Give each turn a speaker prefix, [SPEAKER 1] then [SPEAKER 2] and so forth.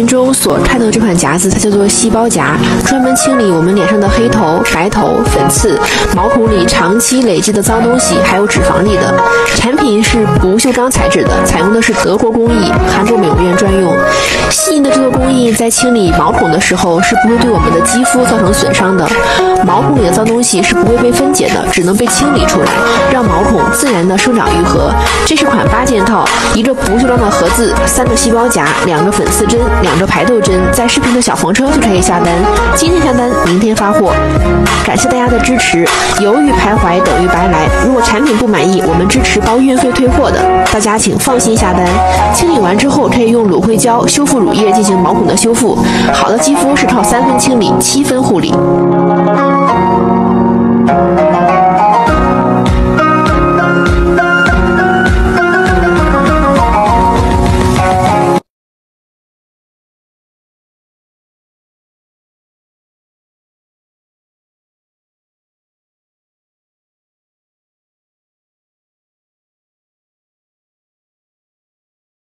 [SPEAKER 1] 肤所看到这款夹子，它叫做细胞夹，专门清理我们脸上的黑头、白头、粉刺、毛孔里长期累积的脏东西，还有脂肪粒的。产品是不锈钢材质的，采用的是德国工艺，韩国美容院专用。细腻的制作工艺在清理毛孔的时候是不会对我们的肌肤造成损伤的，毛孔里的脏东西是不会被分解的，只能被清理出来，让毛孔自然的生长愈合。这是款八件套，一个不锈钢的盒子，三个细胞夹，两个粉刺针，两个排痘针，在视频的小黄车就可以下单。今天下单，明天发货。感谢大家的支持，犹豫徘徊等于白来。如果产品不满意，我们支持包运费退货的，大家请放心下单。清理完之后可以用芦荟胶修复乳液进行毛孔的修复。好的肌肤是靠三分清理，七分护理。